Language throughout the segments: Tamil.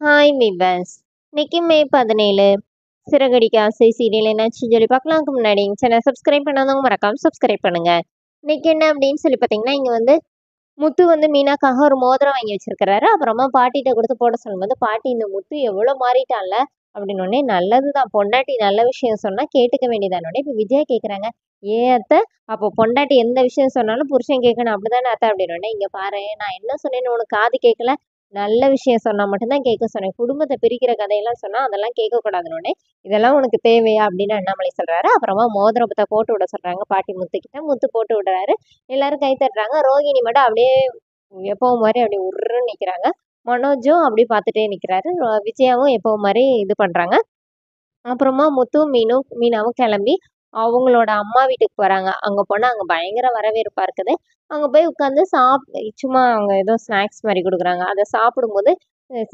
ஹாய் மீபஸ் இன்னைக்கு மே பதினேழு. சிறகடிக்க ஆசை சீரியல் என்னாச்சு சொல்லி பார்க்கலாம்க்கு முன்னாடி. எங்கள் சேனல் சப்ஸ்கிரைப் பண்ணாதவங்க மறக்காமல் சப்ஸ்கிரைப் பண்ணுங்க. இன்னைக்கு என்ன அப்படின்னு சொல்லி பார்த்தீங்கன்னா இங்கே வந்து முத்து வந்து மீனாக்காக ஒரு மோதிரம் வாங்கி வச்சிருக்கிறாரு. அப்புறமா பாட்டிகிட்ட கொடுத்து போட சொல்லும்போது பாட்டி இந்த முத்து எவ்வளோ மாறிட்டான்ல? அப்படின்னு உடனே நல்லது தான் பொண்டாட்டி நல்ல விஷயம் சொன்னால் கேட்டுக்க வேண்டியதானே இப்போ விஜயா கேட்குறாங்க ஏ அத்தை அப்போ பொண்டாட்டி எந்த விஷயம் சொன்னாலும் புருஷன் கேட்கணும். அப்படிதானே அத்தை? அப்படின்னு உடனே இங்கே பாரு நான் என்ன சொன்னேன்னு உனக்கு காது கேட்கல. நல்ல விஷயம் சொன்னால் மட்டும்தான் கேட்க சொன்னேன். குடும்பத்தை பிரிக்கிற கதையெல்லாம் சொன்னால் அதெல்லாம் கேட்கக்கூடாதுன்னு இதெல்லாம் உனக்கு தேவையா? அப்படின்னு அண்ணாமலை சொல்கிறாரு அப்புறமா மோதிரத்தை போட்டு விட சொல்கிறாங்க பாட்டி முத்துக்கிட்ட முத்து போட்டு விடுறாரு. எல்லாரும் கை தட்டுறாங்க. ரோகிணி மட்டும் அப்படியே எப்பவும் மாதிரி அப்படியே உருன்னு நிற்கிறாங்க மனோஜும் அப்படி பார்த்துட்டே நிற்கிறாரு விஜயாவும் எப்போவும் மாதிரி இது பண்ணுறாங்க அப்புறமா முத்தும் மீனும் மீனாவும் கிளம்பி அவங்களோட அம்மா வீட்டுக்கு போகிறாங்க அங்கே போனால் அங்கே பயங்கர வரவேற்பாக இருக்குது. அங்கே போய் உட்காந்து சாப் சும்மா அவங்க ஏதோ ஸ்நாக்ஸ் மாதிரி கொடுக்குறாங்க. அதை சாப்பிடும்போது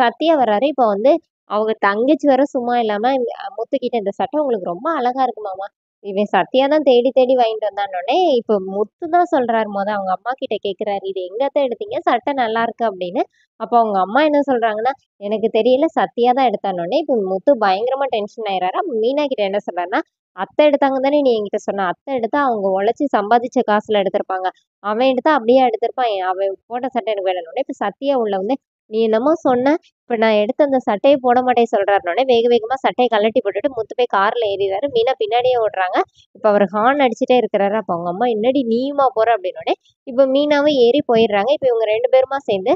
சத்யா வர்றாரு. இப்போ வந்து அவங்க தங்கச்சி வர சும்மா இல்லாமல் முத்துக்கிட்ட இந்த சட்டை உங்களுக்கு ரொம்ப அழகா இருக்கு மாமா இவன் சத்யா தான் தேடி தேடி வாங்கிட்டு வந்தானோடனே இப்போ முத்து தான் சொல்றாரு மொதல் அவங்க அம்மா கிட்ட கேட்குறாரு இது எங்கத்தான் எடுத்தீங்க? சட்டை நல்லா இருக்கு அப்படின்னு. அப்போ அவங்க அம்மா என்ன சொல்றாங்கன்னா எனக்கு தெரியல சத்யா தான் எடுத்தானோடனே இப்போ முத்து பயங்கரமா டென்ஷன் ஆயிடுறாரு மீனா கிட்ட என்ன சொல்றாருன்னா அத்தை எடுத்தாங்க தானே நீ என்கிட்ட சொன்ன. அத்தை எடுத்தா அவங்க உழைச்சி சம்பாதிச்ச காசுல எடுத்திருப்பாங்க. அவன் எடுத்தா அப்படியே எடுத்திருப்பான். அவன் போட்ட சட்டை எனக்கு வேணும்னே இப்போ சத்யா உள்ள வந்து நீ என்னமோ சொன்ன இப்போ நான் எடுத்து அந்த சட்டையை போட மாட்டேன் சொல்றாருனோடனே வேக வேகமா சட்டையை கழட்டி போட்டுட்டு முத்து போய் கார்ல ஏறிறாரு மீனா பின்னாடியே ஓடுறாங்க. இப்போ அவர் ஹார்ன் அடிச்சுட்டே இருக்கிறாரு. அப்போ அவங்க அம்மா என்னடி நீயுமா போற? அப்படின்னோடனே இப்போ மீனாவும் ஏறி போயிடுறாங்க. இப்போ இவங்க ரெண்டு பேருமா சேர்ந்து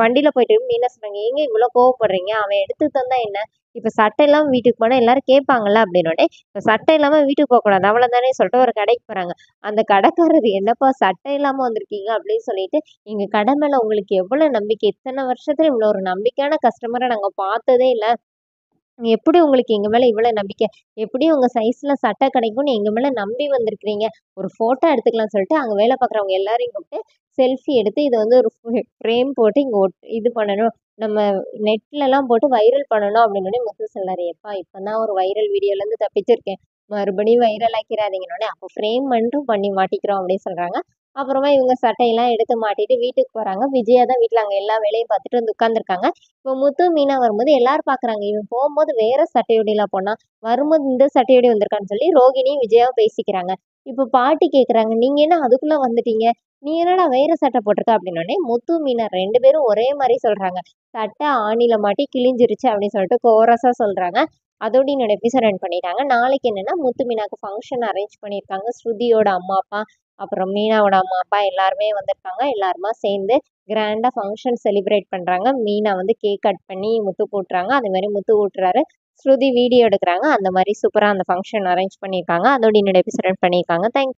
வண்டியில போயிட்டு மீனா சொன்னாங்க எங்கே இவ்வளோ கோவப்படுறீங்க? அவன் எடுத்து தந்தா என்ன? இப்போ சட்டை இல்லாமல் வீட்டுக்கு போனால் எல்லாரும் கேட்பாங்கல்ல அப்படின்னோடனே இப்போ சட்டை இல்லாமல் வீட்டுக்கு போகக்கூடாது அவ்வளோதானே சொல்லிட்டு ஒரு கடைக்கு போகிறாங்க அந்த கடைக்காரர் என்னப்பா சட்டை இல்லாமல் வந்திருக்கீங்க? அப்படின்னு சொல்லிட்டு எங்கள் கடை மேலே உங்களுக்கு எவ்வளோ நம்பிக்கை? இத்தனை வருஷத்துல இவ்வளோ ஒரு நம்பிக்கையான கஸ்டமரை நாங்கள் பார்த்ததே இல்லை. எப்படி உங்களுக்கு எங்கள் மேலே இவ்வளோ நம்பிக்கை? எப்படி உங்கள் சைஸில் சட்டை கிடைக்கும்னு எங்கள் மேலே நம்பி வந்திருக்கிறீங்க? ஒரு ஃபோட்டோ எடுத்துக்கலாம் சொல்லிட்டு அங்கே வேலை பார்க்குறவங்க எல்லாரையும் கூப்பிட்டு செல்ஃபி எடுத்து இதை வந்து ஒரு ஃப்ரேம் போட்டு இங்கே ஒட் இது பண்ணணும். நம்ம நெட்லலாம் போட்டு வைரல் பண்ணணும் அப்படின்னு முதல் சொல்லாரு எப்பா இப்போ தான் ஒரு வைரல் வீடியோலேருந்து தப்பிச்சிருக்கேன். மறுபடியும் வைரல் ஆக்கிறாதீங்கன்னொடனே அப்போ ஃப்ரேம் மட்டும் பண்ணி மாட்டிக்கிறோம் அப்படின்னு சொல்கிறாங்க அப்புறமா இவங்க சட்டையெல்லாம் எடுத்து மாட்டிட்டு வீட்டுக்கு போகிறாங்க விஜயா தான் வீட்டில் அங்கே எல்லா வேலையும் பார்த்துட்டு வந்து உட்காந்துருக்காங்க இப்போ முத்து மீனா வரும்போது எல்லாரும் பார்க்குறாங்க. இவன் போகும்போது வேற சட்டையோடையெல்லாம் போனால் வரும்போது இந்த சட்டையோடய வந்திருக்கான்னு சொல்லி ரோகிணியும் விஜயாவும் பேசிக்கிறாங்க. இப்போ பாட்டி கேட்குறாங்க நீங்கள் என்ன அதுக்குள்ளே வந்துட்டீங்க? நீ என்னடா வேற சட்டை போட்டிருக்க? அப்படின்னோடனே முத்து மீனா ரெண்டு பேரும் ஒரே மாதிரி சொல்கிறாங்க சட்டை ஆணில மாட்டி கிழிஞ்சிருச்சு அப்படின்னு சொல்லிட்டு கோரஸாக சொல்கிறாங்க அதோடு என்னோட எபிசோட் ரன் பண்ணிட்டாங்க. நாளைக்கு என்னென்னா முத்து மீனாக்கு ஃபங்க்ஷன் அரேஞ்ச் பண்ணியிருக்காங்க. ஸ்ருதியோட அம்மா அப்பா அப்புறம் மீனாவோட அம்மா அப்பா எல்லாருமே வந்திருக்காங்க. எல்லாருமா சேர்ந்து கிராண்டாக ஃபங்க்ஷன் செலிப்ரேட் பண்ணுறாங்க மீனா வந்து கேக் கட் பண்ணி முத்து கூட்டுறாங்க. அதுமாதிரி முத்து கூட்டுறாரு. ஸ்ருதி வீடியோ எடுக்கிறாங்க. அந்த மாதிரி சூப்பராக அந்த ஃபங்க்ஷன் அரேஞ்ச் பண்ணியிருக்காங்க. அதோட என்னோட எபிசோட் பண்ணியிருக்காங்க. தேங்க்